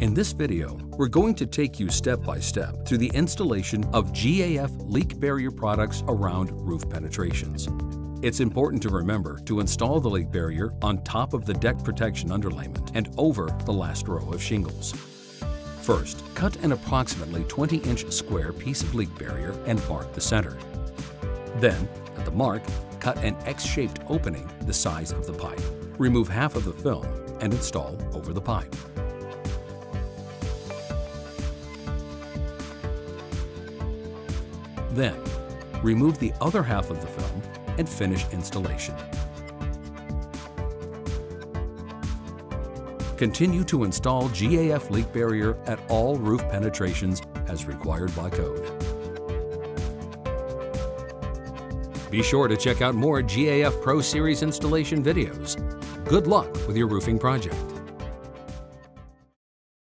In this video, we're going to take you step by step through the installation of GAF leak barrier products around roof penetrations. It's important to remember to install the leak barrier on top of the deck protection underlayment and over the last row of shingles. First, cut an approximately 20-inch square piece of leak barrier and mark the center. Then, at the mark, cut an X-shaped opening the size of the pipe. Remove half of the film and install over the pipe. Then, remove the other half of the film and finish installation. Continue to install GAF leak barrier at all roof penetrations as required by code. Be sure to check out more GAF Pro Series installation videos. Good luck with your roofing project.